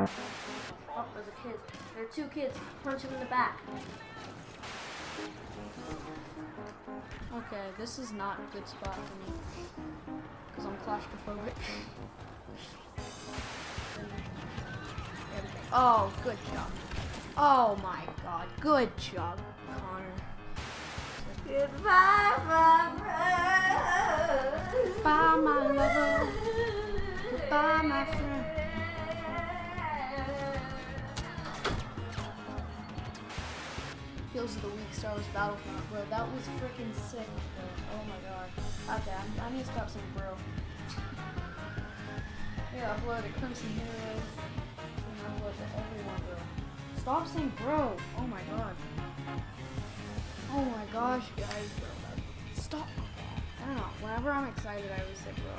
Oh, there's a kid. There are two kids. Punch him in the back. Okay, this is not a good spot for me. Because I'm claustrophobic. oh, good job. Oh my god, good job, Connor. Goodbye, my friend. Bye, my lover. Goodbye, my friend. Heels of the Week Star Wars Battlefront, bro. That was freaking sick, bro. Oh my god. Okay, I'm, I need to stop saying bro. yeah, upload to Crimson Heroes. And upload to everyone, bro. Stop saying bro. Oh my god. Oh my gosh, guys, bro. Stop. I don't know. Whenever I'm excited, I always say bro.